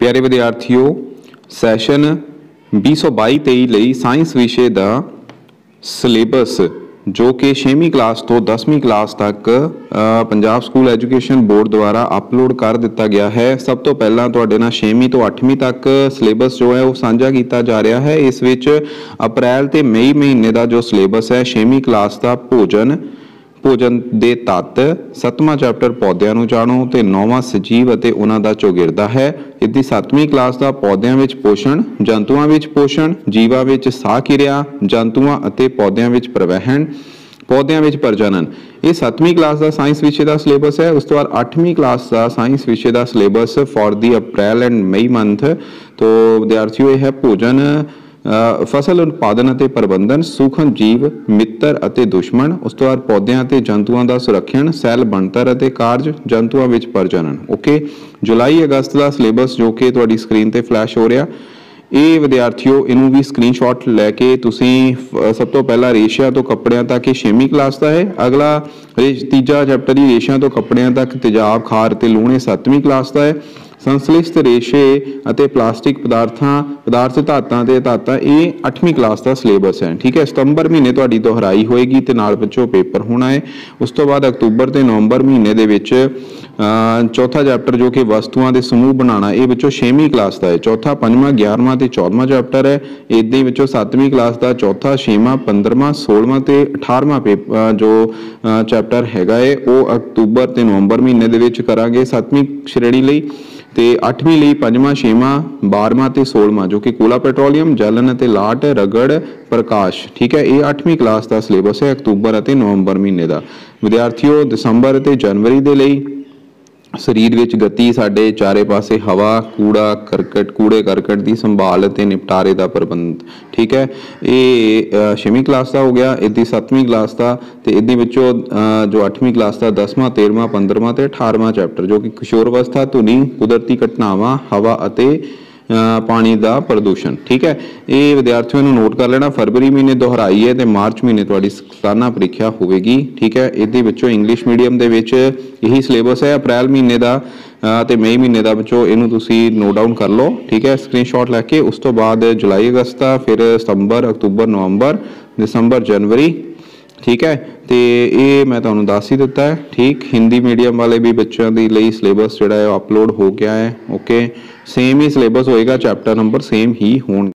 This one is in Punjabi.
ਪਿਆਰੇ ਵਿਦਿਆਰਥੀਓ ਸੈਸ਼ਨ 2022-23 ਲਈ ਸਾਇੰਸ ਵਿਸ਼ੇ ਦਾ ਸਿਲੇਬਸ ਜੋ ਕਿ 6ਵੀਂ ਕਲਾਸ ਤੋਂ 10ਵੀਂ ਕਲਾਸ ਤੱਕ ਪੰਜਾਬ ਸਕੂਲ ਐਜੂਕੇਸ਼ਨ ਬੋਰਡ ਦੁਆਰਾ ਅਪਲੋਡ ਕਰ ਦਿੱਤਾ ਗਿਆ ਹੈ। ਸਭ ਤੋਂ ਪਹਿਲਾਂ ਤੁਹਾਡੇ ਨਾਲ 6ਵੀਂ ਤੋਂ 8ਵੀਂ ਤੱਕ ਸਿਲੇਬਸ ਜੋ ਹੈ ਉਹ ਸਾਂਝਾ ਕੀਤਾ ਜਾ ਰਿਹਾ ਹੈ। ਇਸ ਵਿੱਚ ਅਪ੍ਰੈਲ ਤੇ ਮਈ ਮਹੀਨੇ ਦਾ ਜੋ ਸਿਲੇਬਸ ਹੈ 6ਵੀਂ ਕਲਾਸ ਦਾ ਭੋਜਨ ਭੋਜਨ ਦੇ ਤੱਤ ਸੱਤਵਾਂ ਚੈਪਟਰ ਪੌਦਿਆਂ ਨੂੰ ਜਾਣੋ ਤੇ ਨੌਵਾਂ ਸਜੀਵ ਅਤੇ ਉਹਨਾਂ ਦਾ ਚੌਗਿਰਦਾ ਹੈ। ਇਹਦੀ ਸੱਤਵੀਂ ਕਲਾਸ ਦਾ ਪੌਦਿਆਂ ਵਿੱਚ ਪੋਸ਼ਣ, ਜੰਤੂਆਂ ਵਿੱਚ ਪੋਸ਼ਣ, ਜੀਵਾਂ ਵਿੱਚ ਸਾਹ ਕਿਰਿਆ ਜੰਤੂਆਂ ਅਤੇ ਪੌਦਿਆਂ ਵਿੱਚ ਪ੍ਰਵਹਿਣ, ਪੌਦਿਆਂ ਵਿੱਚ ਪ੍ਰਜਨਨ। ਇਹ 7ਵੀਂ ਕਲਾਸ ਦਾ ਸਾਇੰਸ ਵਿਸ਼ੇ ਦਾ ਸਿਲੇਬਸ ਹੈ। ਉਸ ਤੋਂ ਬਾਅਦ 8ਵੀਂ ਕਲਾਸ ਦਾ ਸਾਇੰਸ ਵਿਸ਼ੇ ਦਾ syllabus for the April and May month ਤੋਂ, ਵਿਦਿਆਰਥੀਓ, ਇਹ ਹੈ ਭੋਜਨ ਫਸਲ ਉਤਪਾਦਨ ਅਤੇ ਪ੍ਰਬੰਧਨ, ਸੂਖਮ ਜੀਵ, ਮਿੱਤਰ ਅਤੇ ਦੁਸ਼ਮਣ, ਉਸ ਤੋਂ ਬਾਅਦ ਪੌਦਿਆਂ ਅਤੇ ਜੰਤੂਆਂ ਦਾ ਸੁਰੱਖਿਅਣ, ਸੈੱਲ ਬਣਤਰ ਅਤੇ ਕਾਰਜ ਜੰਤੂਆਂ ਵਿੱਚ ਪ੍ਰਜਨਨ। ਓਕੇ ਜੁਲਾਈ ਅਗਸਤ ਦਾ ਸਿਲੇਬਸ ਜੋ ਕਿ ਤੁਹਾਡੀ ਸਕਰੀਨ ਤੇ ਫਲੈਸ਼ ਹੋ ਰਿਹਾ। ਇਹ ਵਿਦਿਆਰਥੀਓ, ਇਹਨੂੰ ਵੀ ਸਕਰੀਨਸ਼ਾਟ ਲੈ ਕੇ ਤੁਸੀਂ ਸਭ ਤੋਂ ਪਹਿਲਾਂ ਰੇਸ਼ਿਆਂ ਤੋਂ ਕੱਪੜਿਆਂ ਤੱਕ ਇਹ 6ਵੀਂ ਕਲਾਸ ਦਾ ਹੈ। ਅਗਲਾ ਰੇਸ਼- ਤੀਜਾ ਚੈਪਟਰ ਹੀ ਰੇਸ਼ਿਆਂ ਤੋਂ ਕੱਪੜਿਆਂ ਤੱਕ ਤੇਜ਼ਾਬ, ਖਾਰ ਤੇ ਲੂਣੇ 7ਵੀਂ ਕਲਾਸ ਦਾ ਹੈ। ਸੰਸਲਿਸ਼ਟ ਰੇਸ਼ੇ ਅਤੇ ਪਲਾਸਟਿਕ ਪਦਾਰਥਾਂ, ਪਦਾਰਥ ਧਾਤਾਂ ਤੇ ਧਾਤਾਂ, ਇਹ 8ਵੀਂ ਕਲਾਸ ਦਾ ਸਿਲੇਬਸ ਹੈ, ਠੀਕ ਹੈ? ਸਤੰਬਰ ਮਹੀਨੇ ਤੁਹਾਡੀ ਦੁਹਰਾਈ ਹੋਏਗੀ ਤੇ ਨਾਲ ਵਿੱਚੋਂ ਪੇਪਰ ਹੋਣਾ ਹੈ। ਉਸ ਤੋਂ ਬਾਅਦ ਅਕਤੂਬਰ ਤੇ ਨਵੰਬਰ ਮਹੀਨੇ ਦੇ ਵਿੱਚ ਚੌਥਾ ਚੈਪਟਰ ਜੋ ਕਿ ਵਸਤੂਆਂ ਦੇ ਸਮੂਹ ਬਣਾਉਣਾ, ਇਹ ਵਿੱਚੋਂ 6ਵੀਂ ਕਲਾਸ ਦਾ ਹੈ। ਚੌਥਾ, ਪੰਜਵਾਂ 11ਵਾਂ ਤੇ 14ਵਾਂ ਚੈਪਟਰ ਹੈ। ਇਦਾਂ ਹੀ ਵਿੱਚੋਂ 7ਵੀਂ ਕਲਾਸ ਦਾ ਚੌਥਾ 6ਵਾਂ 15ਵਾਂ 16ਵਾਂ ਤੇ 18ਵਾਂ ਪੇਪਰ ਜੋ ਚੈਪਟਰ ਹੈਗਾ ਹੈ, ਉਹ ਅਕਤੂਬਰ ਤੇ ਨਵੰਬਰ ਮਹੀਨੇ ਦੇ ਵਿੱਚ ਕਰਾਂਗੇ। 7ਵੀਂ ਸ਼੍ਰੇਣੀ ਲਈ ਤੇ 8ਵੀਂ ਲਈ 5ਵਾਂ 6ਵਾਂ 12ਵਾਂ ਤੇ 16ਵਾਂ ਜੋ ਕਿ ਕੋਲਾ ਪੈਟਰੋਲੀਅਮ, ਜਲਨ ਅਤੇ ਲਾਟ, ਰਗੜ, ਪ੍ਰਕਾਸ਼, ਠੀਕ ਹੈ, ਇਹ 8ਵੀਂ ਕਲਾਸ ਦਾ ਸਿਲੇਬਸ ਹੈ ਅਕਤੂਬਰ ਅਤੇ ਨਵੰਬਰ ਮਹੀਨੇ ਦਾ। ਵਿਦਿਆਰਥੀਓ, ਦਸੰਬਰ ਅਤੇ ਜਨਵਰੀ ਦੇ ਲਈ ਸਰੀਰ ਵਿੱਚ ਗਤੀ ਸਾਡੇ ਚਾਰੇ ਪਾਸੇ ਹਵਾ ਕੂੜਾ ਕਰਕਟ ਕੂੜੇ ਕਰਕਟ ਦੀ ਸੰਭਾਲ ਅਤੇ ਨਿਪਟਾਰੇ ਦਾ ਪ੍ਰਬੰਧ ਠੀਕ ਹੈ? ਇਹ ਅ, ਛੇਵੀਂ ਕਲਾਸ ਦਾ ਹੋ ਗਿਆ ਇਹਦੀ 7ਵੀਂ ਕਲਾਸ ਦਾ ਤੇ ਇਹਦੇ ਵਿੱਚੋਂ ਜੋ 8ਵੀਂ ਕਲਾਸ ਦਾ 10ਵਾਂ 13ਵਾਂ 15ਵਾਂ ਤੇ 18ਵਾਂ ਚੈਪਟਰ ਜੋ ਕਿ ਕਿਸ਼ੋਰ ਅਵਸਥਾ ਧੁਨੀ ਕੁਦਰਤੀ ਘਟਨਾਵਾਂ ਹਵਾ ਅਤੇ ਪਾਣੀ ਦਾ ਪ੍ਰਦੂਸ਼ਣ ਠੀਕ ਹੈ? ਇਹ ਵਿਦਿਆਰਥੀਆਂ ਨੂੰ ਨੋਟ ਕਰ ਲੈਣਾ ਫਰਵਰੀ ਮਹੀਨੇ ਦੁਹਰਾਈ ਹੈ ਤੇ ਮਾਰਚ ਮਹੀਨੇ ਤੁਹਾਡੀ ਸਾਲਾਨਾ ਪ੍ਰੀਖਿਆ ਹੋਵੇਗੀ ਠੀਕ ਹੈ? ਇਹਦੇ ਵਿੱਚੋਂ ਇੰਗਲਿਸ਼ ਮੀਡੀਅਮ ਦੇ ਵਿੱਚ ਇਹੀ ਸਿਲੇਬਸ ਹੈ ਅਪ੍ਰੈਲ ਮਹੀਨੇ ਦਾ ਅ, ਤੇ ਮਈ ਮਹੀਨੇ ਦਾ ਵਿੱਚੋਂ ਇਹਨੂੰ ਤੁਸੀਂ ਨੋਟ ਡਾਊਨ ਕਰ ਲਓ ਠੀਕ ਹੈ? ਸਕਰੀਨਸ਼ਾਟ ਲੈ ਕੇ ਉਸ ਤੋਂ ਬਾਅਦ ਜੁਲਾਈ ਅਗਸਤ ਦਾ ਫਿਰ ਸਤੰਬਰ ਅਕਤੂਬਰ ਨਵੰਬਰ ਦਸੰਬਰ ਜਨਵਰੀ ਠੀਕ ਹੈ? ਤੇ ਇਹ ਮੈਂ ਤੁਹਾਨੂੰ ਦੱਸ ਹੀ ਦਿੱਤਾ ਹੈ, ਠੀਕ? ਹਿੰਦੀ ਮੀਡੀਅਮ ਵਾਲੇ ਵੀ ਬੱਚਿਆਂ ਦੇ ਲਈ ਸਿਲੇਬਸ ਜਿਹੜਾ ਹੈ ਉਹ ਅਪਲੋਡ ਹੋ ਗਿਆ ਹੈ ਓਕੇ ਸੇਮ ਹੀ ਸਿਲੇਬਸ ਹੋਏਗਾ ਚੈਪਟਰ ਨੰਬਰ ਸੇਮ ਹੀ ਹੋਣ